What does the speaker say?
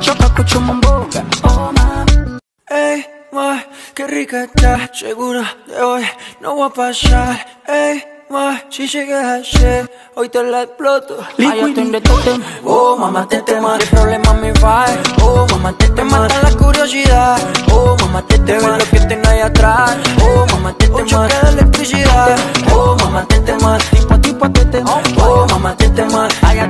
Chopa cuchumamboga, oh mami. Ey, ma, qué rica estás Segura de hoy no va a pasar. Ey, ma, si llegas ayer Hoy te la exploto. Ay, yo Oh, mamá, te te mal El problema me va Oh, mamá, te te mal la curiosidad. Oh, mamá, te te mal Lo que tengo ahí atrás. Oh, mamá, te te mal electricidad. Oh, mamá, te te Tipo, tipo, te te Oh, oh mamá, te te mal Ay,